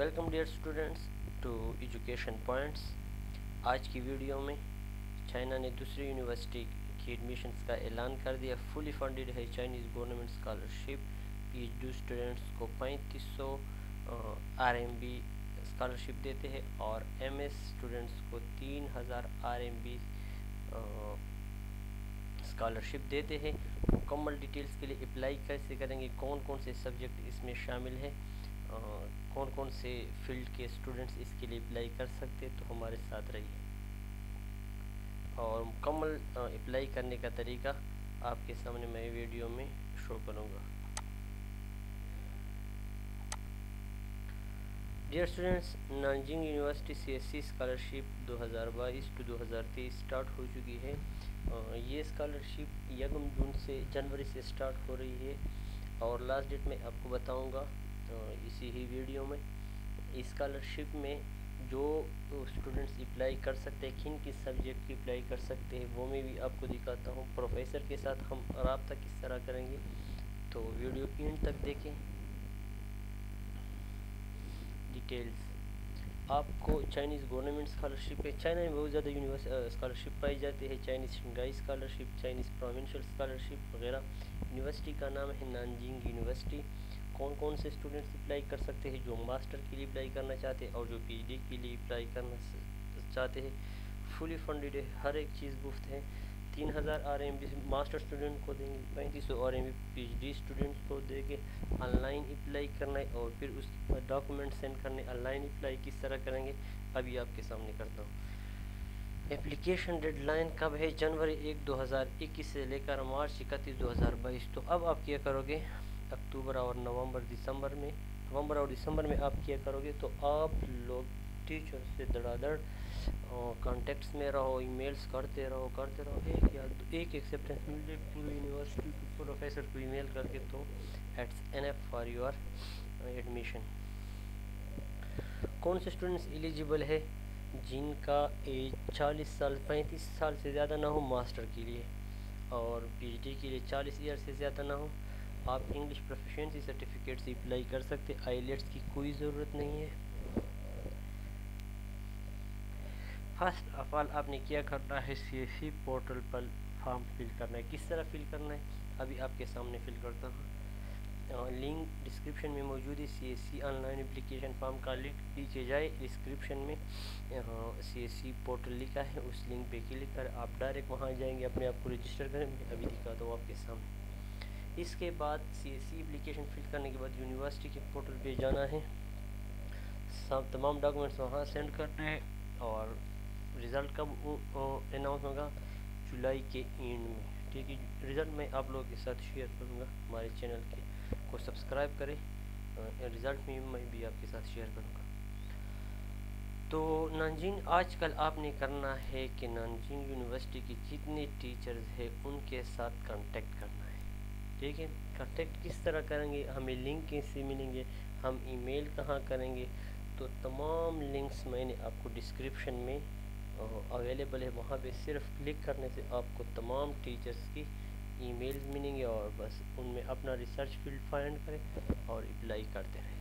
Welcome dear students to education points. आज की video में चाइना ने दूसरी यूनिवर्सिटी की एडमिशन्स का ऐलान कर दिया। फुली फंडेड है Chinese government scholarship P H students को पैंतीस सौ आर एम बी स्कॉलरशिप देते हैं और एम एस स्टूडेंट्स को तीन हज़ार आर एम बी स्कॉलरशिप देते हैं। मुकम्मल डिटेल्स के लिए अप्लाई कैसे करेंगे? कौन कौन से सब्जेक्ट इसमें शामिल है? कौन कौन से फ़ील्ड के स्टूडेंट्स इसके लिए अप्लाई कर सकते तो हमारे साथ रहिए। और मुकम्मल अप्लाई करने का तरीका आपके सामने मैं वीडियो में शो करूँगा। Dear students Nanjing university C S C scholarship 2022 to 2023 start हो चुकी है। ये स्कॉलरशिप यकम जून से, जनवरी से स्टार्ट हो रही है। और लास्ट डेट में आपको बताऊँगा इसी ही वीडियो में। स्कॉलरशिप में जो स्टूडेंट्स अप्लाई कर सकते हैं किन किस सब्जेक्ट की अप्लाई कर सकते हैं, वो मैं भी आपको दिखाता हूँ। प्रोफेसर के साथ हम रबता किस तरह करेंगे तो वीडियो एंड तक देखें। डिटेल्स आपको चाइनीज़ गवर्नमेंट स्कॉलरशिप है। चाइना में बहुत ज़्यादा यूनिवर्स स्कॉलरशिप पाई जाती है। Chinese Shanghai scholarship Chinese provincial scholarship वगैरह। यूनिवर्सिटी का नाम है नानजिंग यूनिवर्सिटी कौन कौन से स्टूडेंट्स अप्लाई कर सकते हैं जो मास्टर के लिए अप्लाई करना चाहते हैं और जो पीएचडी के लिए अप्लाई करना चाहते हैं। फुली फंडेड है, हर एक चीज़ मुफ़्त है। तीन हज़ार R M B master student को देंगे, पैंतीस सौ R M B P H D students को देंगे। ऑनलाइन अप्लाई करना है और फिर उसके डॉक्यूमेंट सेंड करने ऑनलाइन अप्लाई किस तरह करेंगे, अभी आपके सामने करता हूँ। एप्लीकेशन डेडलाइन कब है? जनवरी एक दो हज़ार इक्कीस से लेकर मार्च इकतीस दो हज़ार बाईस। तो अब आप क्या करोगे? अक्टूबर और नवंबर दिसंबर में, नवंबर और दिसंबर में आप किया करोगे तो आप लोग टीचर से धड़ाधड़ कॉन्टेक्ट्स में रहो ईमेल्स करते रहो करते रहो। एक या एक एक्सेप्टेंस मिल जाए पूरी यूनिवर्सिटी के प्रोफेसर को ईमेल करके तो एट्स एन एफ़ फॉर योर एडमिशन कौन से स्टूडेंट्स एलिजिबल है जिनका एज 40 साल 35 साल से ज़्यादा ना हो मास्टर के लिए और पीएचडी के लिए 40 ईयर से ज़्यादा ना हो? आप इंग्लिश प्रोफिशेंसी सर्टिफिकेट से अप्लाई कर सकते आईलेट्स की कोई ज़रूरत नहीं है। फ़र्स्ट ऑफ़ ऑल आपने क्या करना है? सी पोर्टल पर फॉर्म फिल करना है। किस तरह फिल करना है? अभी आपके सामने फिल करता हूँ। लिंक डिस्क्रिप्शन में मौजूद है। C S C online application form का लिंक नीचे जाए। डिस्क्रिप्शन में सी एस सी पोर्टल लिखा है। उस लिंक पे क्लिक कर, आप डायरेक्ट वहाँ जाएँगे, अपने आप को रजिस्टर करें अभी दिखाता हूँ आपके सामने। इसके बाद C S C application fill करने के बाद यूनिवर्सिटी के पोर्टल पे जाना है। सब तमाम डॉक्यूमेंट्स वहाँ सेंड करने हैं और रिज़ल्ट कब अनाउंस होगा? जुलाई के एंड में। ठीक है रिज़ल्ट मैं आप लोगों के साथ शेयर करूँगा, हमारे चैनल के। को सब्सक्राइब करें रिज़ल्ट में मैं भी आपके साथ शेयर करूँगा। तो नानजिंग आजकल आपने करना है कि नानजिंग यूनिवर्सिटी के जितने टीचर्स हैं, उनके साथ कांटेक्ट करना है। ठीक है कॉन्टेक्ट किस तरह करेंगे, हमें लिंक कैसे मिलेंगे, हम ईमेल कहाँ करेंगे तो तमाम लिंक्स मैंने आपको डिस्क्रिप्शन में अवेलेबल है। वहाँ पे सिर्फ़ क्लिक करने से आपको तमाम टीचर्स की ईमेल्स मिलेंगे और बस उनमें अपना रिसर्च फ़ील्ड फाइंड करें और अप्लाई करते रहें।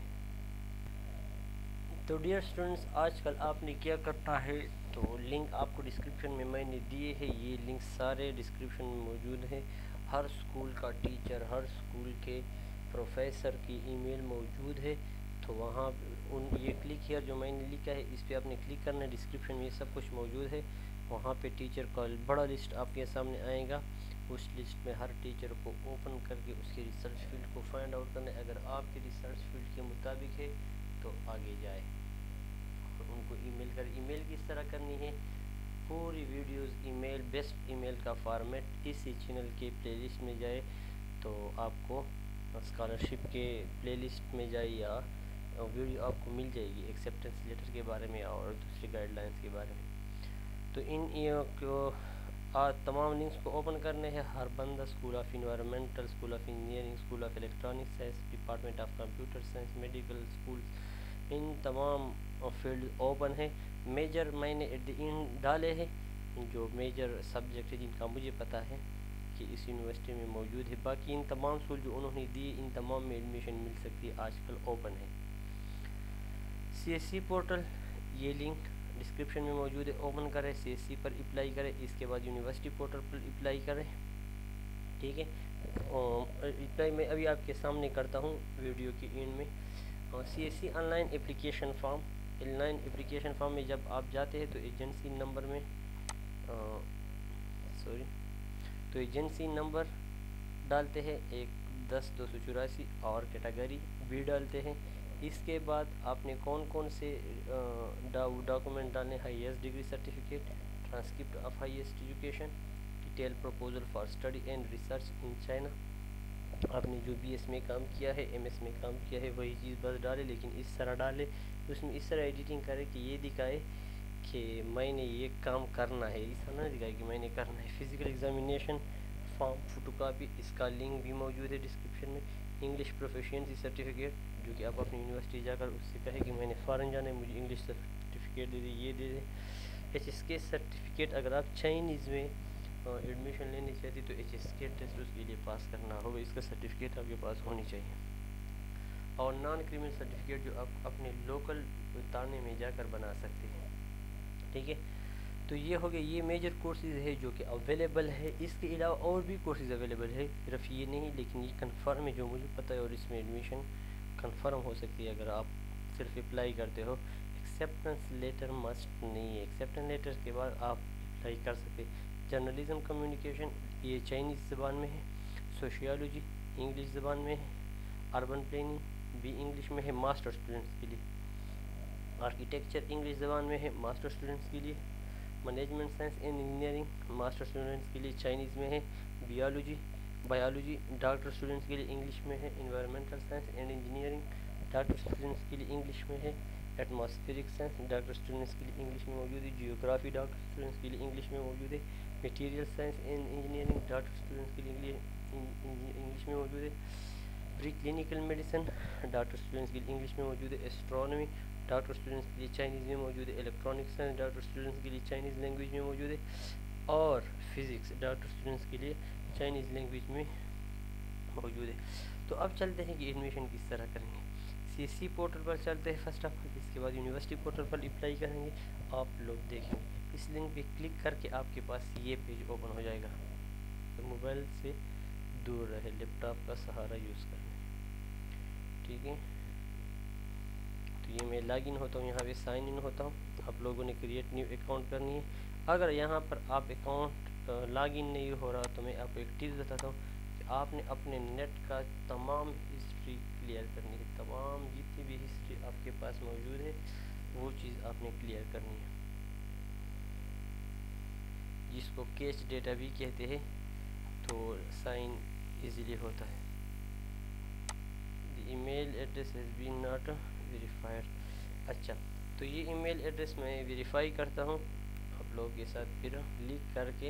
तो डियर स्टूडेंट्स आजकल आपने क्या करना है? तो लिंक आपको डिस्क्रिप्शन में मैंने दिए हैं। ये लिंक सारे डिस्क्रिप्शन में मौजूद हैं। हर स्कूल का टीचर, हर स्कूल के प्रोफेसर की ईमेल मौजूद है तो वहाँ उन ये क्लिक हियर जो मैंने लिखा है, इस पर आपने क्लिक करना है डिस्क्रिप्शन में ये सब कुछ मौजूद है। वहाँ पे टीचर का बड़ा लिस्ट आपके सामने आएगा। उस लिस्ट में हर टीचर को ओपन करके उसके रिसर्च फ़ील्ड को फाइंड आउट करना है। अगर आपके रिसर्च फ़ील्ड के मुताबिक है तो आगे जाए। और उनको ईमेल कर। ईमेल किस तरह करनी है? पूरी वीडियोस, ईमेल, बेस्ट ईमेल का फॉर्मेट इसी चैनल के प्लेलिस्ट में जाए तो आपको स्कॉलरशिप के प्लेलिस्ट में जाए या वीडियो आपको मिल जाएगी एक्सेप्टेंस लेटर के बारे में और दूसरी गाइडलाइंस के बारे में। तो इन को आज तमाम लिंक्स को ओपन करने हैं। हर बंदा school of environmental school of engineering school of electronics science department of computer science medical school इन तमाम फ़ील्ड ओपन है। मेजर मैंने एट द इन डाले हैं। जो मेजर सब्जेक्ट है, जिनका मुझे पता है कि इस यूनिवर्सिटी में मौजूद है। बाकी इन तमाम स्कूल जो उन्होंने दिए, इन तमाम में एडमिशन मिल सकती है। आजकल ओपन है। सी एस सी पोर्टल ये लिंक डिस्क्रिप्शन में मौजूद है। ओपन करें सी एस सी पर अप्लाई करें। इसके बाद यूनिवर्सिटी पोर्टल पर अप्लाई करें। ठीक है? अप्लाई मैं अभी आपके सामने करता हूँ वीडियो के एंड में। C S C online application form online application form में जब आप जाते हैं तो एजेंसी नंबर में सॉरी तो एजेंसी नंबर डालते हैं एक दस दो सौ चौरासी और कैटेगरी बी डालते हैं। इसके बाद आपने कौन कौन से डॉक्यूमेंट डालने? Highest degree certificate, transcript of highest education, detail proposal for study and research in China. आपने जो बी एस में काम किया है, एम एस में काम किया है, वही चीज़ बस डाले, लेकिन इस तरह डाले उसमें इस तरह एडिटिंग करे कि ये दिखाए कि मैंने ये काम करना है। ऐसा ना दिखाए कि मैंने करना है। Physical examination form photo copy इसका लिंक भी मौजूद है डिस्क्रिप्शन में। इंग्लिश प्रोफेशनसी सर्टिफिकेट जो कि आप अपनी यूनिवर्सिटी जाकर उससे कहे कि मैंने फ़ॉरन जाना है, मुझे इंग्लिश सर्टिफिकेट दे दे, ये दे दे। एच एस के सर्टिफिकेट अगर आप चाइनीज़ में एडमिशन लेनी चाहती तो एच एस के टेस्ट उसके लिए पास करना होगा। इसका सर्टिफिकेट आपके पास होनी चाहिए। और नॉन क्रिमिनल सर्टिफिकेट जो आप अपने लोकल थाने में जाकर बना सकते हैं। ठीक है? तो ये हो गया, ये मेजर कोर्सेज है जो कि अवेलेबल है। इसके अलावा और भी कोर्सेज अवेलेबल है। सिर्फ़ ये नहीं, लेकिन ये कन्फर्म है जो मुझे पता है और इसमें एडमिशन कन्फर्म हो सकती है अगर आप सिर्फ़ अप्लाई करते हो। एक्सेप्टेंस लेटर मस्ट नहीं है। एक्सेप्टेंस लेटर के बाद आप अप्लाई कर सकते जर्नलिज्म कम्युनिकेशन ये चाइनीज़ ज़बान में है। सोशियोलॉजी इंग्लिश ज़बान में है। अर्बन प्लानिंग भी इंग्लिश में है मास्टर स्टूडेंट्स के लिए। आर्किटेक्चर इंग्लिश ज़बान में है मास्टर स्टूडेंट्स के लिए। Management science and engineering master students के लिए चाइनीज़ में है। बियोलॉजी, बायोलॉजी डॉक्टर स्टूडेंट्स के लिए इंग्लिश में है। Environmental science and engineering doctor students के लिए इंग्लिश में है। एटमॉस्फेरिक साइंस डॉक्टर स्टूडेंट्स के लिए इंग्लिश में मौजूद है। जियोग्राफी डॉक्टर स्टूडेंट्स के लिए इंग्लिश में मौजूद है। Material science and engineering doctor students के लिए इंग्लिश में मौजूद है। Pre clinical medicine doctor students के लिए इंग्लिश में मौजूद है एस्ट्रोनॉमी डॉक्टर स्टूडेंट्स के लिए चाइनीज़ में मौजूद है इलेक्ट्रॉनिक्स साइंस डॉक्टर स्टूडेंट्स के लिए चाइनीज़ लैंग्वेज में मौजूद है और फिज़िक्स डॉक्टर स्टूडेंट्स के लिए चाइनीज़ लैंग्वेज में मौजूद है। तो अब चलते हैं कि एडमिशन किस तरह करेंगे। सी एस सी पोर्टल पर चलते हैं फ़र्स्ट ऑफ़ ऑल इसके बाद यूनिवर्सिटी पोर्टल पर अप्लाई करेंगे। आप लोग देखेंगे। इस लिंक पे क्लिक करके आपके पास ये पेज ओपन हो जाएगा। तो मोबाइल से दूर रहे लैपटॉप का सहारा यूज़ करें ठीक है तो ये मैं लॉगिन होता हूँ, यहाँ पे साइन इन होता हूँ। आप लोगों ने क्रिएट न्यू अकाउंट करनी है। अगर यहाँ पर आप अकाउंट लॉगिन नहीं हो रहा तो मैं आपको एक टिप्स बताता हूँ कि आपने अपने नेट का तमाम हिस्ट्री क्लियर करनी है। तमाम जितनी भी हिस्ट्री आपके पास मौजूद है, वो चीज़ आपने क्लियर करनी है। जिसको कैश डेटा भी कहते हैं तो साइन इजीली होता है। Email address has been not verified अच्छा तो ये ईमेल एड्रेस मैं वेरीफाई करता हूँ। आप लोगों के साथ फिर लिंक करके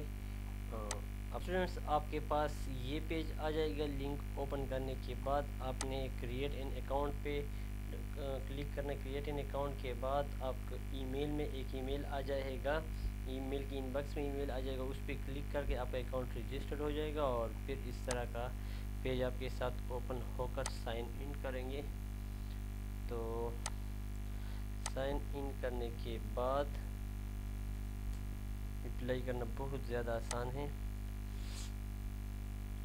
अब स्टूडेंट्स आपके पास ये पेज आ जाएगा। लिंक ओपन करने के बाद आपने क्रिएट इन अकाउंट पे क्लिक करना। क्रिएट इन अकाउंट के बाद आपको ईमेल में एक ईमेल आ जाएगा। ईमेल की इनबॉक्स में ईमेल आ जाएगा। उस पर क्लिक करके आपका अकाउंट रजिस्टर्ड हो जाएगा और फिर इस तरह का पेज आपके साथ ओपन होकर साइन इन करेंगे। तो साइन इन करने के बाद अप्लाई करना बहुत ज़्यादा आसान है।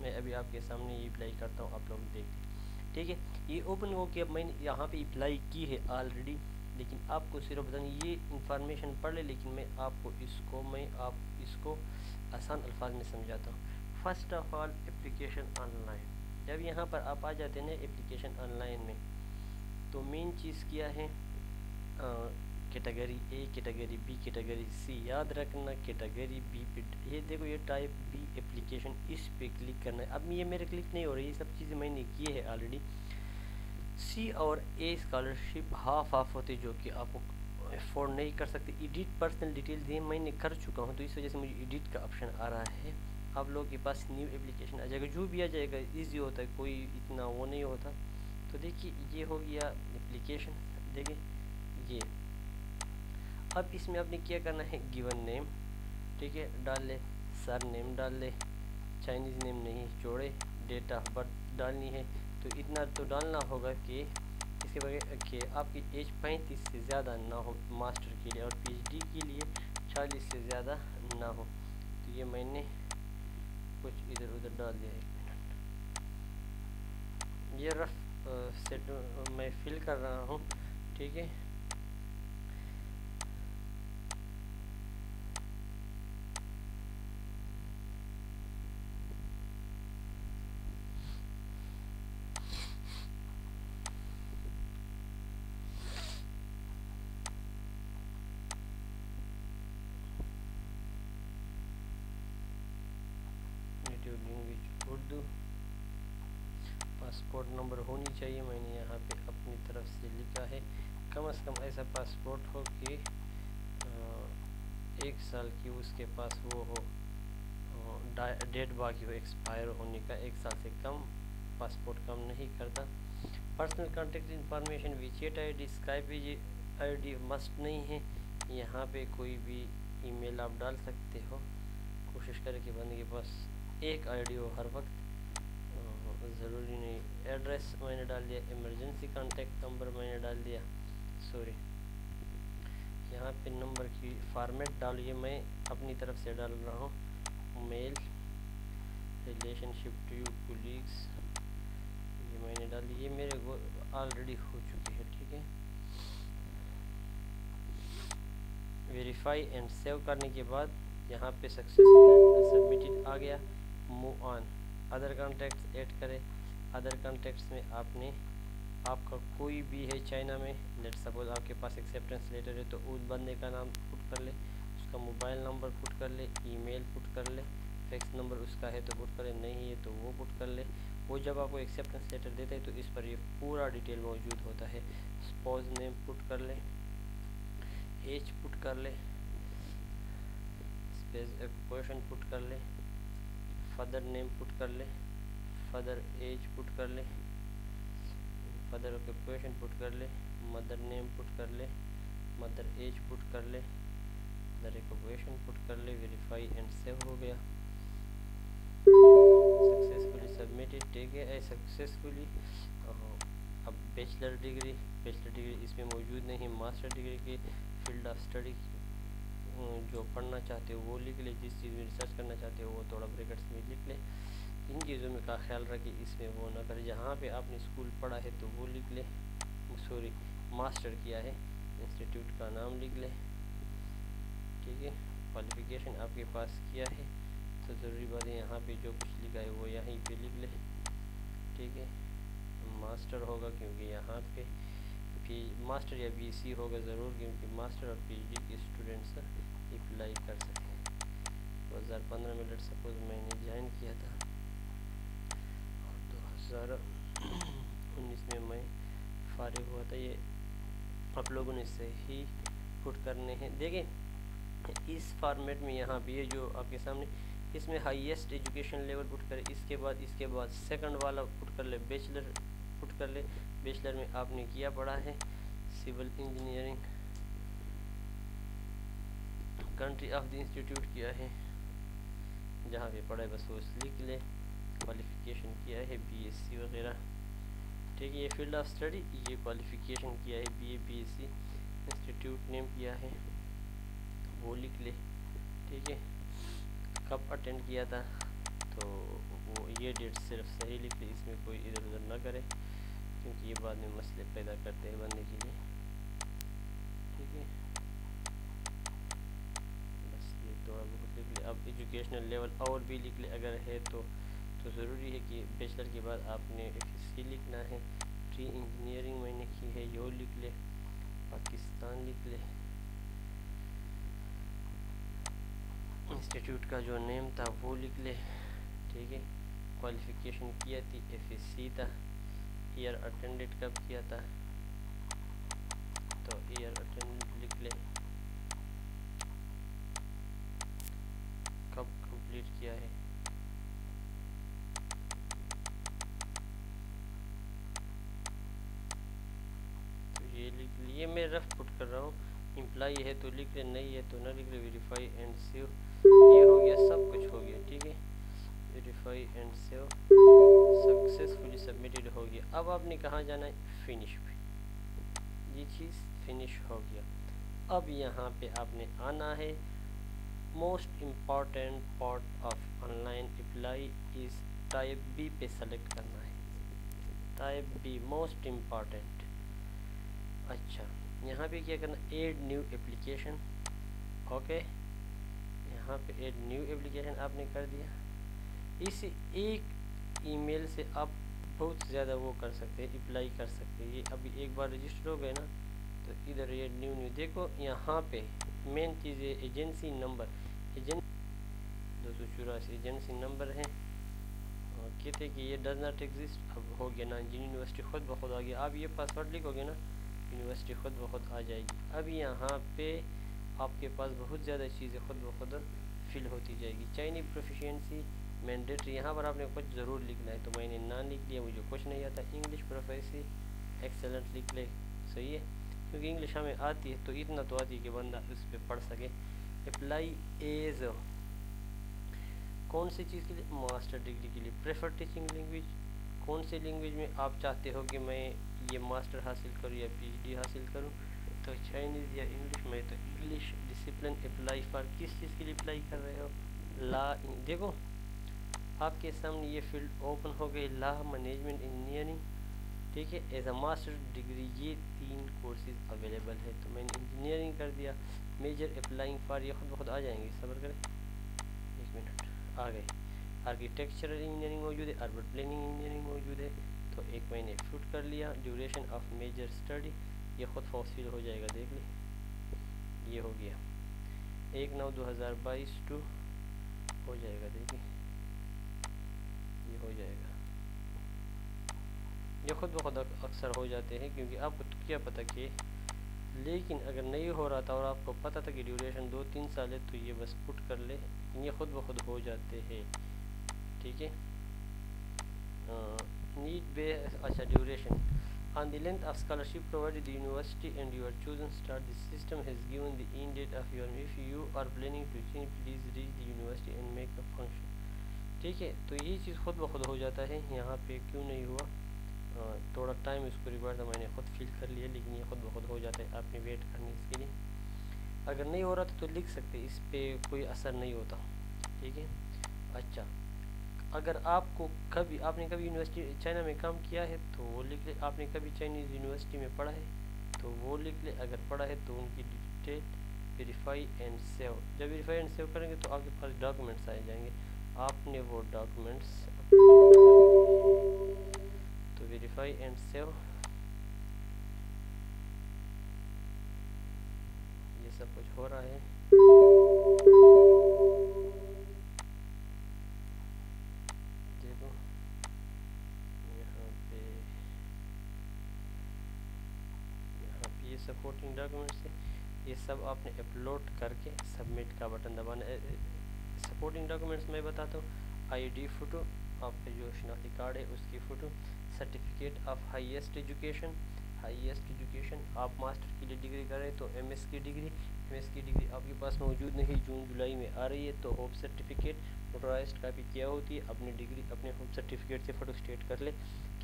मैं अभी आपके सामने ये अप्लाई करता हूँ, आप लोग देख ठीक है, ये ओपन हो के अब मैंने यहाँ पे अप्लाई की है ऑलरेडी लेकिन आपको सिर्फ़ बतानी ये इंफॉर्मेशन पढ़ ले, लेकिन मैं आपको इसको, मैं आप इसको आसान अल्फाज में समझाता हूँ। First of all application online. जब यहाँ पर आप आ जाते हैं एप्लीकेशन ऑनलाइन में तो मेन चीज़ क्या है? Category A category B category C याद रखना कैटेगरी बी पे, ये देखो ये टाइप बी एप्लीकेशन इस पे क्लिक करना है। अब ये मेरे क्लिक नहीं हो रही, ये सब चीज़ें मैंने की है ऑलरेडी सी और ए स्कॉलरशिप हाफ़ हाफ़ होती, जो कि आप अफोर्ड नहीं कर सकते। एडिट पर्सनल डिटेल्स ये मैंने कर चुका हूँ तो इस वजह से मुझे एडिट का ऑप्शन आ रहा है। आप लोगों के पास न्यू एप्लीकेशन आ जाएगा, जो भी आ जाएगा इजी होता है, कोई इतना वो नहीं होता। तो देखिए, ये हो गया एप्लीकेशन देखिए, ये। अब इसमें आपने क्या करना है? गिवन नेम ठीक है, डाल ले सर नेम डाल ले चाइनीज़ नेम नहीं छोड़े डेट ऑफ़ बर्थ डालनी है। तो इतना तो डालना होगा कि इसके बगैर, कि आपकी एज पैंतीस से ज़्यादा ना हो मास्टर के लिए और पीएचडी के लिए चालीस से ज़्यादा ना हो। तो ये मैंने कुछ इधर उधर डाल दिया एक मिनट ये रफ सेट मैं फिल कर रहा हूँ, ठीक है? पासपोर्ट नंबर होनी चाहिए, मैंने यहाँ पे अपनी तरफ़ से लिखा है। कम से कम ऐसा पासपोर्ट हो कि एक साल की उसके पास वो हो डेट बाकी हो, एक्सपायर होने का एक साल से कम पासपोर्ट कम नहीं करता। Personal contact information WeChat I D Skype I D must नहीं है। यहाँ पे कोई भी ईमेल आप डाल सकते हो। कोशिश करें कि बंदे के पास एक आईडी हो हर वक्त। ज़रूरी नहीं। एड्रेस मैंने डाल दिया, इमरजेंसी कांटेक्ट नंबर मैंने डाल दिया। सॉरी यहाँ पे नंबर की फॉर्मेट डालिए, मैं अपनी तरफ़ से डाल रहा हूँ। Male relationship to you colleagues ये मैंने डाल ये मेरे को ऑलरेडी हो चुकी है, ठीक है? वेरीफाई एंड सेव करने के बाद यहाँ पे सक्सेसफुल सबमिटेड आ गया। Move on other contacts add करें। अदर कॉन्टेक्ट्स में आपने, आपका कोई भी है चाइना में लेट सपोज़ आपके पास एक्सेप्टेंस लेटर है तो उस बंदे का नाम पुट कर ले, उसका मोबाइल नंबर पुट कर ले ईमेल पुट कर ले फैक्स नंबर उसका है तो पुट कर ले नहीं है तो वो पुट कर ले। वो जब आपको एक्सेप्टेंस लेटर देता है तो इस पर ये पूरा डिटेल मौजूद होता है। स्पोज नेम पुट कर ले एज पुट कर ले क्वेश्चन पुट कर ले फादर नेम पुट कर ले फादर एज पुट कर ले फादर ऑक्यूपेशन पुट कर ले मदर नेम पुट कर ले मदर एज पुट कर ले मदर ऑक्यूपेशन पुट कर ले वेरीफाई एंड सेव हो गया। सक्सेसफुली सबमिटेड ठीक है सक्सेसफुली अब बैचलर डिग्री बैचलर डिग्री इसमें मौजूद नहीं मास्टर डिग्री की फ़ील्ड ऑफ़ स्टडी जो पढ़ना चाहते हो, वो लिख ले। जिस चीज़ में रिसर्च करना चाहते हो, वो थोड़ा ब्रेकेट्स में लिख ले। इन चीज़ों में का ख्याल रखे, इसमें वो ना करे। जहाँ पे आपने स्कूल पढ़ा है तो वो लिख ले। सॉरी मास्टर किया है इंस्टीट्यूट का नाम लिख ले। ठीक है? क्वालिफिकेशन आपके पास किया है तो ज़रूरी बात है, यहाँ पे जो कुछ लिखा है, वो यहीं पे लिख लें। ठीक है? मास्टर होगा क्योंकि यहाँ पे पी मास्टर या बीसी होगा ज़रूर, क्योंकि मास्टर और पीएचडी के स्टूडेंट्स अप्लाई कर सकें दो हज़ार पंद्रह में सपोज़ मैंने ज्वाइन किया था। और दो हज़ार उन्नीस में मैं फारिग हुआ था। ये आप लोगों ने सही पुट करने हैं। देखें, इस फॉर्मेट में यहाँ भी है जो आपके सामने, इसमें हाईएस्ट एजुकेशन लेवल पुट करें, इसके बाद इसके बाद सेकंड वाला पुट कर ले बैचलर पुट कर ले। बैचलर में आपने किया पढ़ा है, civil engineering, country of the institute किया है, जहाँ पे पढ़ा है बस वो लिख ले क्वालिफिकेशन किया है बीएससी वगैरह। ठीक है, ये फ़ील्ड ऑफ़ स्टडी ये क्वालिफिकेशन किया है बीए बीएससी इंस्टीट्यूट नेम किया है, वो लिख ले। ठीक है, कब अटेंड किया था तो वो ये डेट सिर्फ़ सही लिख ले, इसमें कोई इधर उधर ना करे। क्योंकि ये बाद में मसले पैदा करते हैं बनने के लिए। ठीक है? बस ये थोड़ा बहुत लिख ले अब एजुकेशनल लेवल और भी लिख ले, अगर है तो तो ज़रूरी है कि बैचलर के बाद आपने एफ़ लिखना है। प्री इंजीनियरिंग मैंने की है, यो लिख ले, पाकिस्तान लिख ले। इंस्टीट्यूट का जो नेम था वो लिख ले। ठीक है? क्वालिफ़िकेशन किया थी एफ़ था। ईयर अटेंडेड कब किया था? तो ईयर अटेंडेड लिख ले। कब कंप्लीट किया है? तो ये लिख लिए। मैं रफ पुट कर रहा हूँ। इम्प्लाई है तो लिख ले, नहीं है तो ना लिख ले। वेरीफाई एंड सेव ये हो गया, सब कुछ हो गया, ठीक है? Verify and save successfully submitted हो गया। अब आपने कहाँ जाना है? फिनिश पे। ये चीज़ फिनिश हो गया। अब यहाँ पे आपने आना है। Most important part of online apply is type B पे सेलेक्ट करना है। Type B, most important. अच्छा यहाँ पे क्या करना एड न्यू एप्लीकेशन। ओके, यहाँ पे एड न्यू एप्लीकेशन आपने कर दिया। इस एक ईमेल से आप बहुत ज़्यादा वो कर सकते हैं अप्लाई कर सकते हैं। ये अभी एक बार रजिस्टर हो गए ना तो इधर ये न्यू न्यू देखो, यहाँ पे मेन चीज़ है एजेंसी नंबर एजेंट दो सौ चौरासी एजेंसी नंबर है। और कहते कि ये डज नॉट एग्जिस्ट अब हो गया ना यूनिवर्सिटी खुद ब खुद आ गया। आप ये पासवर्ड लिखोगे ना यूनिवर्सिटी खुद ब खुद आ जाएगी। अब यहाँ पे आपके पास बहुत ज़्यादा चीज़ें खुद ब खुद फिल होती जाएगी। चाइनीज़ प्रोफिशिएंसी मैंडेटरी यहाँ पर आपने कुछ ज़रूर लिखना है तो मैंने ना लिख दिया, मुझे कुछ नहीं आता। इंग्लिश प्रोफेसी एक्सेलेंट लिख ले, सही है? क्योंकि इंग्लिश हमें आती है तो इतना तो आती है कि बंदा उस पर पढ़ सके। अप्लाई एज कौन सी चीज़ के लिए? मास्टर डिग्री के लिए। प्रेफर टीचिंग लैंग्वेज कौन सी लैंग्वेज में आप चाहते हो कि मैं ये मास्टर हासिल करूँ या पीएचडी हासिल करूँ? तो चाइनीज़ या इंग्लिश में तो इंग्लिश डिसिप्लिन अप्लाई फॉर किस चीज़ के लिए अप्लाई कर रहे हो? ला देखो आपके सामने ये फ़ील्ड ओपन हो गई ला मैनेजमेंट इंजीनियरिंग। ठीक है एज अ मास्टर डिग्री ये तीन कोर्सेज अवेलेबल है। तो मैंने इंजीनियरिंग कर दिया। मेजर अप्लाइंग फॉर ये खुद बहुत आ जाएँगे। सबर करें। एक मिनट आ गए। आर्किटेक्चरल इंजीनियरिंग मौजूद है अर्बन प्लानिंग इंजीनियरिंग मौजूद है। तो एक महीने शूट कर लिया। ड्यूरेशन ऑफ़ मेजर स्टडी ये खुद फॉसिल हो जाएगा, देख ली। ये हो गया। एक नौ दो हज़ार बाईस टू हो जाएगा देखिए हो जाएगा। ये खुद ब खुद अक्सर हो जाते हैं क्योंकि आपको तो क्या पता कि लेकिन अगर नहीं हो रहा था और आपको पता था कि ड्यूरेशन दो तीन साल है तो ये बस पुट कर ले। ये खुद ब खुद हो जाते हैं। ठीक है? नीट बे अच्छा duration on the length of scholarship provide the university and your chosen start this system has given the in date of your if you are planning to change please reach the university and make a function ठीक है तो ये चीज़ खुद ब खुद हो जाता है, यहाँ पे क्यों नहीं हुआ? थोड़ा टाइम इसको रिक्वायर था मैंने खुद फिल कर लिया, लेकिन ये खुद ब खुद हो जाता है आपने वेट करनी इसके लिए। अगर नहीं हो रहा था तो लिख सकते इस पर कोई असर नहीं होता, ठीक है? अच्छा अगर आपको कभी, आपने कभी यूनिवर्सिटी चाइना में काम किया है तो वो लिख ले, आपने कभी चाइनीज़ यूनिवर्सिटी में पढ़ा है तो वो लिख ले, अगर पढ़ा है तो उनकी डिटेल वेरीफाई एंड सेव जब वेरीफाई एंड सेव करेंगे तो आपके पास डॉक्यूमेंट्स आ जाएँगे। आपने वो डॉक्यूमेंट्स तो वेरीफाई एंड सेव ये सब कुछ हो रहा है। सपोर्टिंग डॉक्यूमेंट्स ये सब आपने अपलोड करके सबमिट का बटन दबाना सपोर्टिंग डॉक्यूमेंट्स मैं बताता हूँ। आईडी फ़ोटो आपका जो शनाख्ती कार्ड है, उसकी photo certificate of highest education highest education आप मास्टर की डिग्री करें तो एमएस की डिग्री एमएस की डिग्री आपके पास मौजूद नहीं, जून, जुलाई में आ रही है तो होप सर्टिफिकेट नोटराइज कापी किया होती है, अपनी डिग्री अपने होप सर्टिफिकेट से फ़ोटो स्टेट कर ले,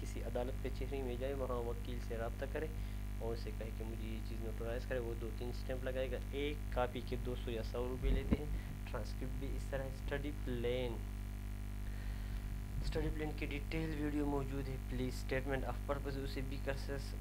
किसी अदालत के कचहरी में जाए, वहाँ वकील से रबता करें और उसे कहे कि मुझे ये चीज़ नोटराइज करे, वो दो तीन स्टैंप लगाएगा, एक कापी के दो सौ या सौ रुपये लेते हैं ट्रांसक्रिप्ट भी इस तरह स्टडी प्लान स्टडी प्लान की डिटेल वीडियो मौजूद है. प्लीज़ स्टेटमेंट ऑफ़ पर्पज उसे भी कर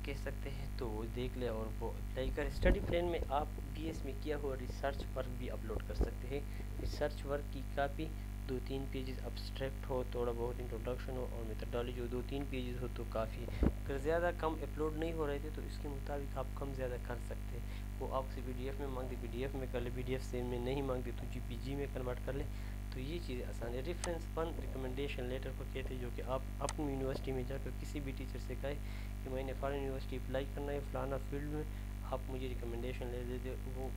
कह सकते हैं तो वो देख ले और वो अप्लाई करें. स्टडी प्लान में आप बीएस में किया हुआ रिसर्च वर्क भी अपलोड कर सकते हैं. रिसर्च वर्क की कापी दो तीन पेजेस अब्स्ट्रैक्ट हो, थोड़ा बहुत इंट्रोडक्शन हो और मेथडोलॉजी हो दो तीन पेजेस हो तो काफ़ी अगर ज़्यादा कम अपलोड नहीं हो रहे थे तो इसके मुताबिक आप कम ज़्यादा कर सकते हैं. वो आपसे पी में मांग मांगते पी में कर ले पी से में नहीं मांगते तो जीपीजी में कन्वर्ट कर ले। तो ये चीज़ें आसान है। रेफरेंस वन रिकमेंडेशन लेटर को कहते हैं जो कि आप अपनी यूनिवर्सिटी में जाकर किसी भी टीचर से कहे कि मैंने फॉरन यूनिवर्सिटी अप्लाई करना है, फलाना फ़ील्ड में आप मुझे रिकमेंडेशन ले, दे वो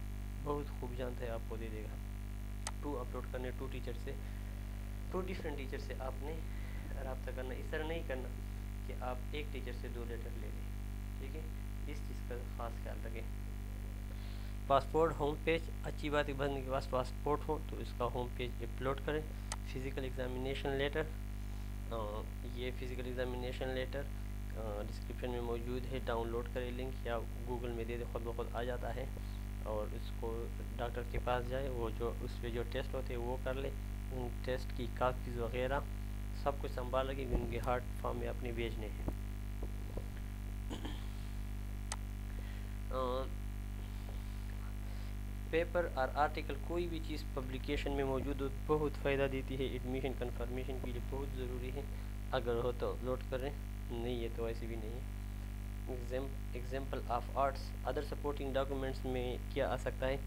बहुत खूब जानता है, आपको दे देगा। टू अपलोड करने टू टीचर से टू डिफरेंट टीचर से आपने रबता करना। इस तरह नहीं करना कि आप एक टीचर से दो लेटर ले लें। ठीक है? इस चीज़ का ख़ास ख्याल रखें। पासपोर्ट होम पेज अच्छी बात है, बंद के पास पासपोर्ट हो तो इसका होम पेज अपलोड करें। फ़िज़िकल एग्ज़ामिनेशन लेटर ये फ़िज़िकल एग्ज़ामिनेशन लेटर डिस्क्रिप्शन में मौजूद है डाउनलोड करें लिंक या गूगल में दे दे, खुद ब खुद आ जाता है। और इसको डॉक्टर के पास जाए, वो जो उस पर जो टेस्ट होते हैं, वो कर ले। उन टेस्ट की कागज़ वगैरह, सब कुछ संभाल के उनके हार्ट फार्म में अपने भेजने हैं। पेपर और आर्टिकल कोई भी चीज़ पब्लिकेशन में मौजूद हो, बहुत फ़ायदा देती है। एडमिशन कन्फर्मेशन के लिए बहुत ज़रूरी है। अगर हो तो अपलोड करें, नहीं है तो ऐसे भी नहीं है। Example of arts other supporting documents में क्या आ सकता है?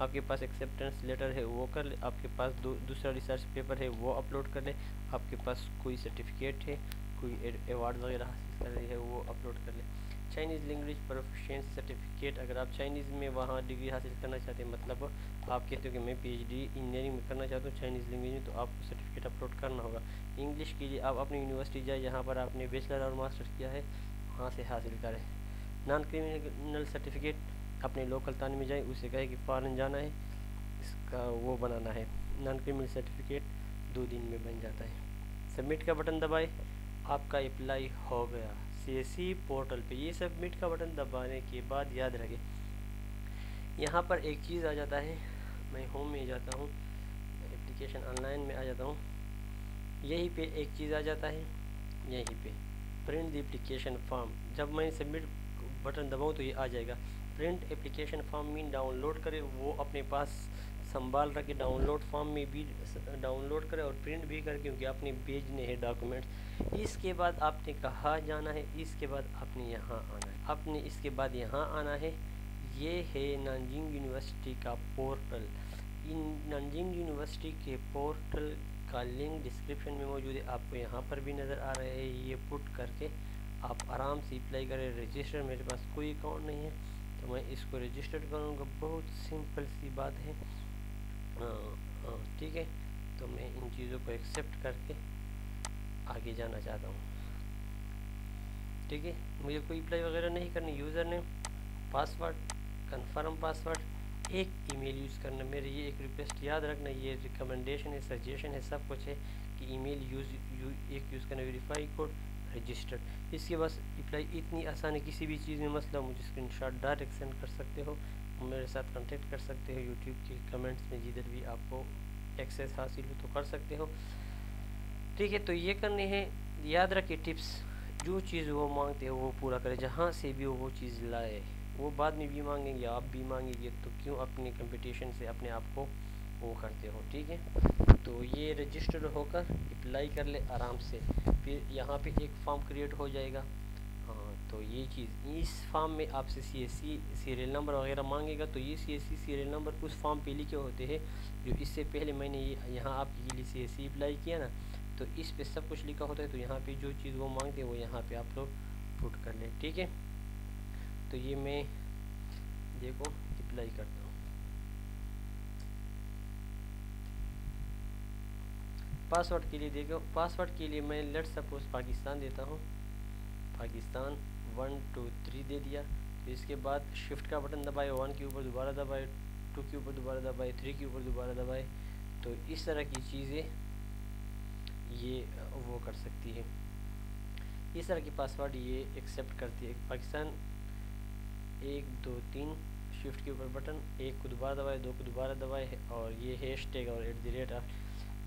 आपके पास एक्सेप्टेंस लेटर है, वो कर ले। आपके पास दूसरा रिसर्च पेपर है, वो अपलोड कर ले। आपके पास कोई सर्टिफिकेट है, कोई अवार्ड वगैरह हासिल कर रही है, वो अपलोड कर ले। चाइनीज़ लैंग्वेज प्रोफिशेंस सर्टिफिकेट अगर आप चाइनीज़ में वहाँ डिग्री हासिल करना चाहते हैं मतलब आप कहते हो कि मैं पीएचडी इंजीनियरिंग में करना चाहता हूँ चाइनीज़ लैंग्वेज में तो आपको सर्टिफिकेट अपलोड करना होगा। इंग्लिश के लिए आप अपनी यूनिवर्सिटी जाए, जहाँ पर आपने बैचलर और मास्टर किया है, वहाँ से हासिल करें। नॉन क्रिमिनल सर्टिफिकेट अपने लोकल तान में जाए, उसे कहे कि फ़ॉरन जाना है, इसका वो बनाना है। नॉन क्रिमिनल सर्टिफिकेट दो दिन में बन जाता है। सबमिट का बटन दबाए, आपका अप्लाई हो गया। सी पोर्टल पे ये सबमिट का बटन दबाने के बाद याद रखें। यहाँ पर एक चीज़ आ जाता है, मैं होम में जाता हूँ एप्लीकेशन ऑनलाइन में आ जाता हूँ। यहीं पे एक चीज़ आ जाता है, यहीं पे प्रिंट एप्लीकेशन फॉर्म जब मैं सबमिट बटन दबाऊँ तो ये आ जाएगा। Print application form mean download करें, वो अपने पास संभाल रखे डाउनलोड फॉर्म में भी डाउनलोड करें और प्रिंट भी करें क्योंकि आपने भेजने हैं डॉक्यूमेंट्स इसके बाद आपने कहाँ जाना है? इसके बाद आपने यहाँ आना है। आपने इसके बाद यहाँ आना है। ये है नानजिंग यूनिवर्सिटी का पोर्टल इन नानजिंग यूनिवर्सिटी के पोर्टल का लिंक डिस्क्रिप्शन में मौजूद है। आपको यहाँ पर भी नज़र आ रहा है। ये पुट करके आप आराम से अप्लाई करें। रजिस्टर मेरे पास कोई अकाउंट नहीं है। तो मैं इसको रजिस्टर करूँगा। बहुत सिंपल सी बात है। ठीक है। तो मैं इन चीज़ों को एक्सेप्ट करके आगे जाना चाहता हूँ। ठीक है? मुझे कोई अप्लाई वगैरह नहीं करनी। User name password confirm password एक ईमेल यूज़ करना। मेरी ये एक रिक्वेस्ट याद रखना। ये रिकमेंडेशन है सजेशन है सब कुछ है कि ईमेल यूज़ यू, एक यूज़ करना। वेरीफाई कोड रजिस्टर्ड इसके बाद अप्लाई इतनी आसान है किसी भी चीज़ में मसला मुझे स्क्रीन डायरेक्ट सेंड कर सकते हो। मेरे साथ कांटेक्ट कर सकते हो यूट्यूब के कमेंट्स में जिधर भी आपको एक्सेस हासिल हो तो कर सकते हो। ठीक है तो ये करने हैं। याद रखिए टिप्स जो चीज़ वो मांगते हो वो पूरा करें। जहाँ से भी वो चीज़ लाए। वो बाद में भी मांगेंगे, आप भी मांगेंगे तो क्यों अपने कंपटीशन से अपने आप को वो करते हो? ठीक है? तो ये रजिस्टर होकर अप्लाई कर ले आराम से। फिर यहाँ पे एक फॉर्म क्रिएट हो जाएगा। तो ये चीज़, इस फॉर्म में आपसे C S C serial number वगैरह मांगेगा तो ये C S C serial number उस फॉर्म पे लिखे होते हैं, जो इससे पहले मैंने ये, यहाँ आपके लिए सी एस सी अप्लाई किया ना तो इस पे सब कुछ लिखा होता है तो यहाँ पे जो चीज़ वो मांगते हैं, वो यहाँ पे आप लोग पुट कर लें, ठीक है? तो ये मैं देखो अप्लाई करता हूँ। पासवर्ड के लिए देखो पासवर्ड के लिए मैं लेट सपोज़ पाकिस्तान देता हूँ, पाकिस्तान वन, टू, थ्री दे दिया। तो इसके बाद शिफ्ट का बटन दबाए वन के ऊपर दोबारा दबाए टू के ऊपर दोबारा दबाए थ्री के ऊपर दोबारा दबाए तो इस तरह की चीज़ें ये वो कर सकती है। इस तरह की पासवर्ड ये एक्सेप्ट करती है। पाकिस्तान, एक, दो, तीन शिफ्ट के ऊपर बटन एक को दोबारा दबाए, दो को दोबारा दबाए, और ये हैश टैग और एट द रेट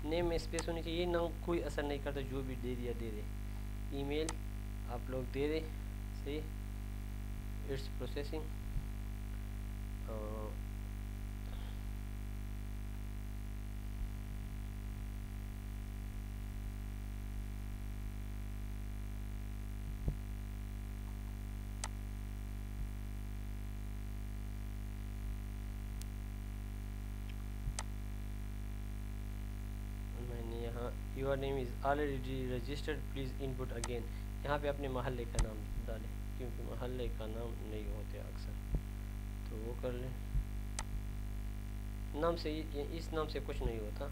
नेम में स्पेस होनी चाहिए। नाम कोई असर नहीं करता, जो भी दे दिया, दे दे। ईमेल आप लोग दे दें। प्रोसेसिंग मैंने यहाँ your name is already registered please input again यहाँ पे अपने महल्ले का नाम क्योंकि महल्ले का नाम नहीं होते अक्सर। तो वो कर लें। नाम से इस नाम से कुछ नहीं होता।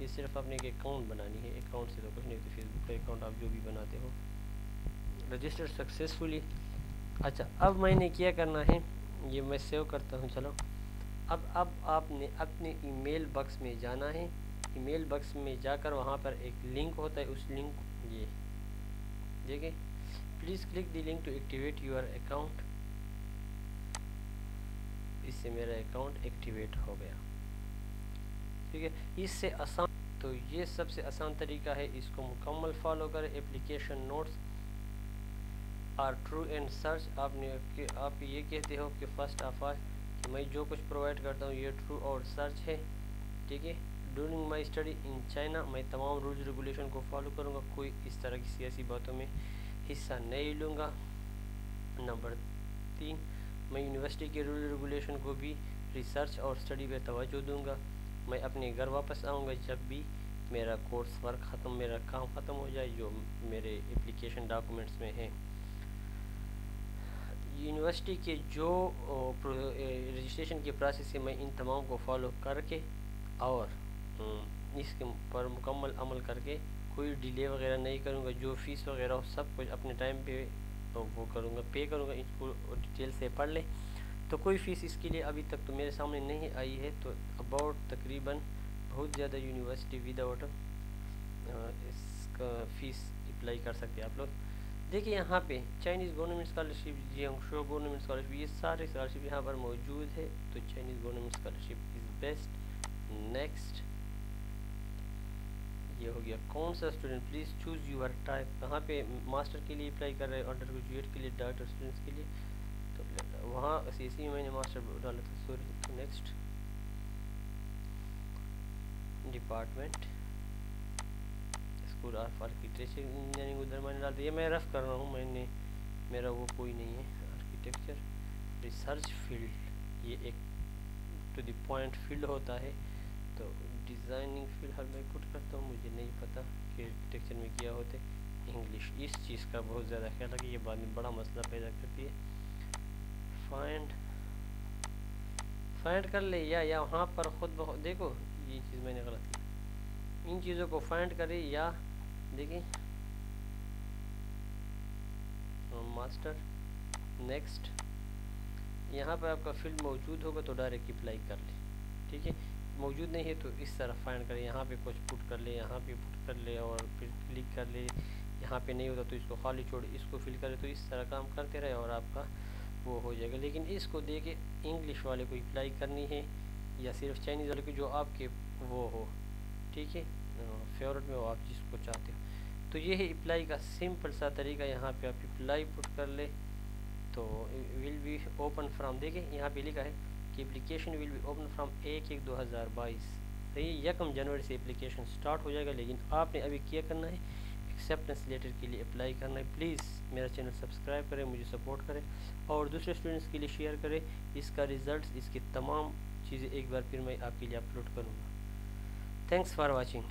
ये सिर्फ़ अपने एक अकाउंट बनानी है। अकाउंट से तो कुछ नहीं होता। फेसबुक का अकाउंट आप जो भी बनाते हो। रजिस्टर सक्सेसफुली अच्छा अब मैंने क्या करना है? ये मैं सेव करता हूँ। चलो। अब अब आपने अपने ईमेल बॉक्स में जाना है। ईमेल बॉक्स में जाकर वहाँ पर एक लिंक होता है। उस लिंक ये। देखें please click the link to activate your account इससे मेरा अकाउंट एक्टिवेट हो गया। ठीक है? इससे आसान तो ये सबसे आसान तरीका है, इसको मुकम्मल फॉलो करें। Application notes are true and search आपने आप ये कहते हो कि फ़र्स्ट ऑफ़ कि मैं जो कुछ प्रोवाइड करता हूँ, ये ट्रू और सर्च है। ठीक है? During my study in China मैं तमाम रूल्स रेगुलेशन को फॉलो करूँगा। कोई इस तरह की सियासी बातों में हिस्सा नहीं लूँगा नंबर तीन, मैं यूनिवर्सिटी के रूल रेगुलेशन को भी रिसर्च और स्टडी पर तवज्जो दूँगा। मैं अपने घर वापस आऊँगा जब भी मेरा कोर्स वर्क ख़त्म, मेरा काम ख़त्म हो जाए, जो मेरे एप्लीकेशन डॉक्यूमेंट्स में है। यूनिवर्सिटी के जो रजिस्ट्रेशन के प्रोसेस है, मैं इन तमाम को फॉलो करके और इसके पर मुकम्मल अमल करके कोई डिले वगैरह नहीं करूँगा, जो फ़ीस वगैरह हो, सब कुछ अपने टाइम पे तो वो करूँगा पे करूँगा, इसको डिटेल से पढ़ ले। तो कोई फ़ीस इसके लिए अभी तक तो मेरे सामने नहीं आई है तो अबाउट तकरीबन बहुत ज़्यादा यूनिवर्सिटी विदाउट इसका फ़ीस अप्लाई कर सकते आप लोग। देखिए यहाँ पे चाइनीज़ गवर्नमेंट स्कॉलरशिप जी हम शो गवर्नमेंट स्कॉलरशिप ये सारे स्कॉलरशिप यहाँ पर मौजूद है तो Chinese government scholarship is best next ये हो गया। कौन सा student please choose your type कहाँ पे मास्टर के लिए अप्लाई कर रहे हैं अंडर ग्रेजुएट के लिए डॉक्टर स्टूडेंट्स के लिए? तो वहाँ सी सी मैंने मास्टर डाला था। सॉरी तो next department school of architecture engineering उधर मैंने डाल दिया। मैं रफ़ कर रहा हूँ, मैंने, मेरा वो कोई नहीं है आर्किटेक्चर रिसर्च फ़ील्ड ये एक टू द पॉइंट फ़ील्ड होता है। तो डिज़ाइनिंग फ़ील्ड हर मैं कुछ करता हूँ, मुझे नहीं पता कि आर्किटेक्चर में क्या होते। इंग्लिश इस चीज़ का बहुत ज़्यादा ख्याल कि ये बाद में बड़ा मसला पैदा करती है। फाइंड फाइंड कर ले, या या वहाँ पर ख़ुद बहुत देखो, ये चीज़ मैंने गलत की। इन चीज़ों को फाइंड करे, या देखिए मास्टर नेक्स्ट यहाँ पर आपका फ़ील्ड मौजूद होगा तो डायरेक्ट अप्लाई कर ले, ठीक है? मौजूद नहीं है तो इस तरह फाइंड करें। यहाँ पे कुछ पुट कर ले, यहाँ पे पुट कर ले और फिर क्लिक कर ले। यहाँ पे नहीं होता तो इसको खाली छोड़, इसको फिल करे। तो इस तरह काम करते रहे और आपका वो हो जाएगा। लेकिन इसको दे के इंग्लिश वाले को अप्लाई करनी है या सिर्फ़ चाइनीज़ वाले को, जो आपके वो हो। ठीक है? फेवरेट में हो आप जिसको चाहते हो। तो ये है अप्लाई का सिंपल सा तरीका यहाँ पे आप अप्लाई पुट कर ले। तो विल बी ओपन फ्राम देखिए यहाँ पे लिखा है कि application will be open from एक एक दो हज़ार बाईस। तो ये यकम जनवरी से एप्लीकेशन स्टार्ट हो जाएगा, लेकिन आपने अभी क्या करना है एक्सेप्टेंस लेटर के लिए अप्लाई करना है। प्लीज़ मेरा चैनल सब्सक्राइब करें, मुझे सपोर्ट करें और दूसरे स्टूडेंट्स के लिए शेयर करें। इसका रिज़ल्ट इसकी तमाम चीज़ें एक बार फिर मैं आपके लिए अपलोड करूँगा। Thanks for watching